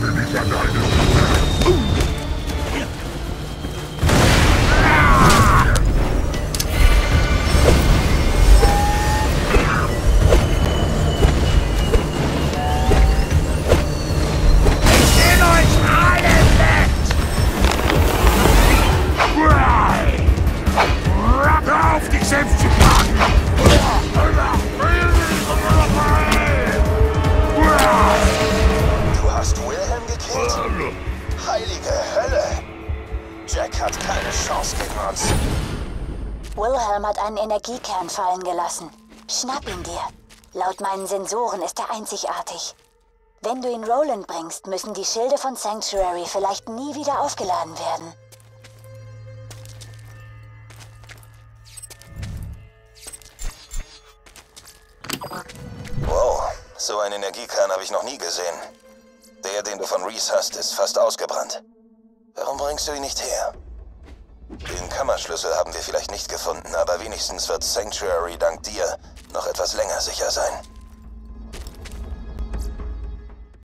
Waffe nicht an deine. Uh. Auf die Schäfte! Heilige Hölle! Jack hat keine Chance gegen uns. Wilhelm hat einen Energiekern fallen gelassen. Schnapp ihn dir. Laut meinen Sensoren ist er einzigartig. Wenn du ihn Roland bringst, müssen die Schilde von Sanctuary vielleicht nie wieder aufgeladen werden. Wow, so einen Energiekern habe ich noch nie gesehen. Der, den du von Reese hast, ist fast ausgebrannt. Warum bringst du ihn nicht her? Den Kammerschlüssel haben wir vielleicht nicht gefunden, aber wenigstens wird Sanctuary dank dir noch etwas länger sicher sein.